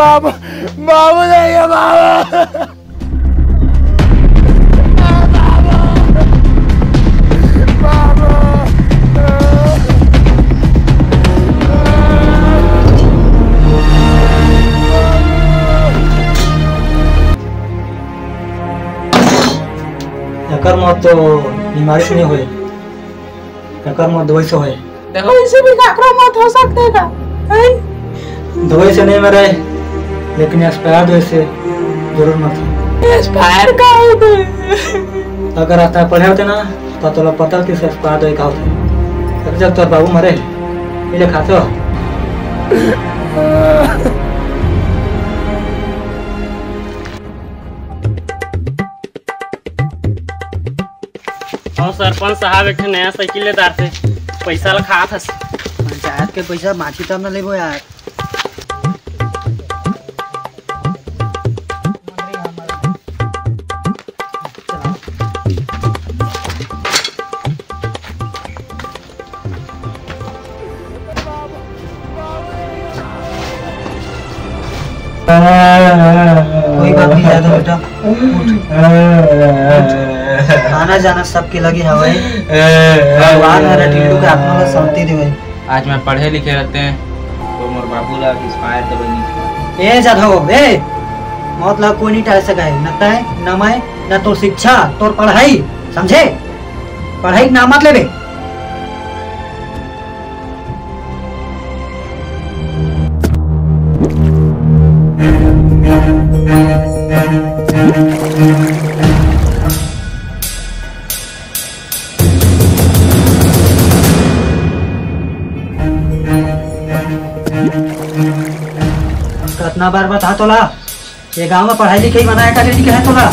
बाबू बाबू नहीं है बाबू एकर मौत तो बीमारी से नहीं हुई एकर मौत दवाई से हुई ऐसे भी काकरा मौत हो सकते का हैं? दवाई से नहीं मरे लेकिन एक्सपायर दवाई से ज़रूर मत एक्सपायर का होते अगर आता पढ़े होते ना तो तोला पता कि एक्सपायर दवाई का होते तब जब तोर बाबू मरे ये खाते हो? हाँ सरपंच साहब एक नया साइकिल लेदार से पैसा ला खात हस। पंचायत के पैसा माछी तब न लेबो यार। कोई बात नहीं बेटा आना जाना सबके लगे हवाई भगवान मेरा टिल्लू के आत्मा को शांति देवे आज मैं पढ़े लिखे रहते हैं। तो मोर बाबू ला इंस्पायर तो बनी। ए जाधव ए! मतलब कोई नहीं टाल सका है। न तय न मैं न तो शिक्षा तोर पढ़ाई समझे? पढ़ाई नाम मत लेबे। कितना बार बता तोला ये गाँव में पढ़ाई लिखाई बनाया का लिखे है तोला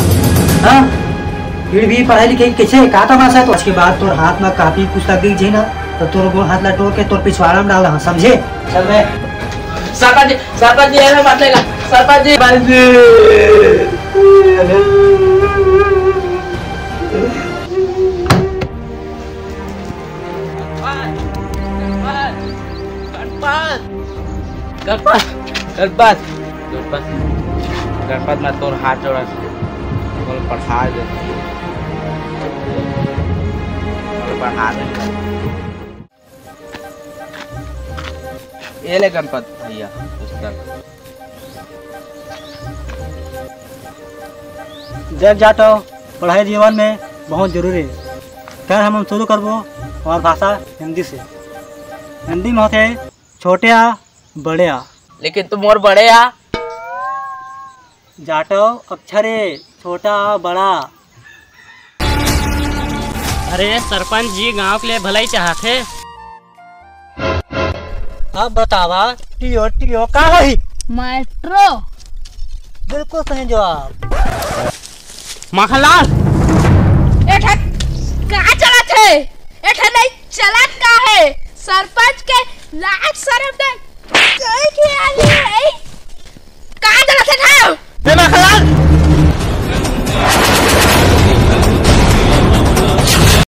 हाँ? फिर भी पढ़ाई लिखाई कैसे? का तमाशा है तो उसके बाद तोर हाथ में कापी पुस्तक दी जी ना तो तोर गोड़ हाथ लटोर के तोर पिछवाड़ा में डाल रहा समझे? चल बे सरपंच जी सरपंच जी ऐसे मत लेगा सरपंच जी। गणपत गणपत गणपत मैं तोर हाथ जोड़ा पढ़ा दे पढ़ा दे ये ले गणपत भैया पुस्तक देख जाटो पढ़ाई जीवन में बहुत ज़रूरी है। फिर हम शुरू करबो हमार भाषा हिंदी से। हिंदी में होते छोटे आ बड़े आ लेकिन तुम और बड़े आ जाटो अक्षरे छोटा बड़ा। अरे सरपंच जी गाँव के लिए भलाई चाहते अब बतावा टियो टियो का मेट्रो। बिल्कुल सही जवाब। माखनलाल। कहा चला थे नहीं चला है। सरपंच के लाख शर्म दे। चला